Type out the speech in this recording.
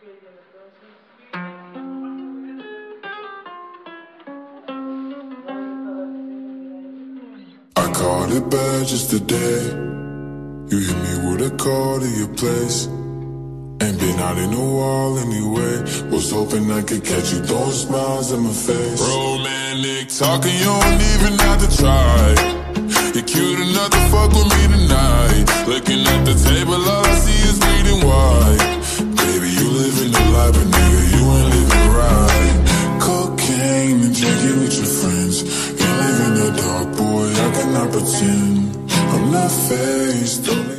I caught it bad just today. You hit me with a call to your place. Ain't been out in a while anyway. Was hoping I could catch you throwing smiles in my face. Romantic talking, you don't even have to try. You're cute enough to fuck with me tonight. Looking at the table, You live in the